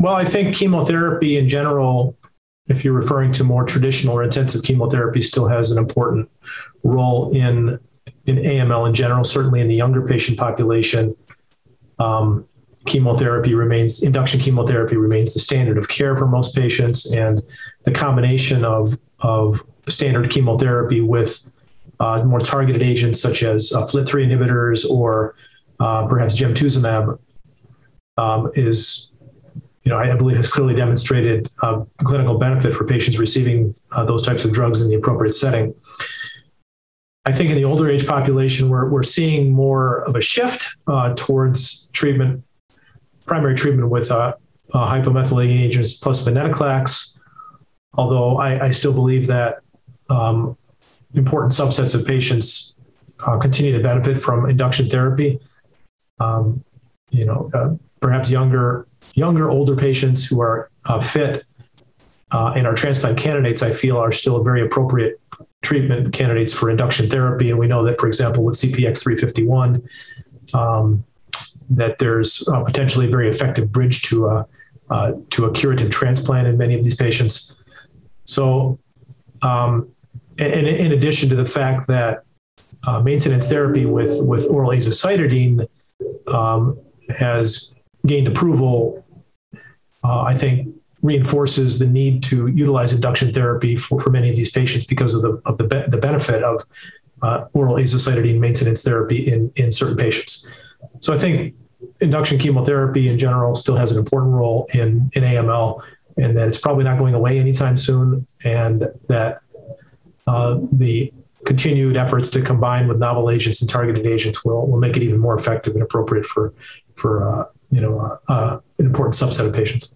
well, I think chemotherapy in general, if you're referring to more traditional or intensive chemotherapy, still has an important role in in AML in general. Certainly in the younger patient population, um, chemotherapy remains induction chemotherapy remains the standard of care for most patients, and the combination of of standard chemotherapy with uh, more targeted agents such as uh, FLT3 inhibitors or uh, perhaps gemtuzumab um, is, you know, I believe has clearly demonstrated uh, clinical benefit for patients receiving uh, those types of drugs in the appropriate setting. I think in the older age population, we're, we're seeing more of a shift uh, towards treatment, primary treatment with hypomethylating agents plus venetoclax. Although I, I still believe that um, important subsets of patients uh, continue to benefit from induction therapy. Um, you know, uh, perhaps younger, younger, older patients who are uh, fit uh, and are transplant candidates, I feel, are still very appropriate treatment candidates for induction therapy. And we know that, for example, with CPX 351, um, that there's potentially a very effective bridge to a uh, to a curative transplant in many of these patients. So, um, and in addition to the fact that uh, maintenance therapy with with oral azacitidine um, has gained approval, uh, I think reinforces the need to utilize induction therapy for, for many of these patients because of the of the, be- the benefit of uh, oral azacitidine maintenance therapy in in certain patients. So I think induction chemotherapy in general still has an important role in in AML, and that it's probably not going away anytime soon, and that uh, the continued efforts to combine with novel agents and targeted agents will, will make it even more effective and appropriate for, for uh, you know, uh, uh, an important subset of patients.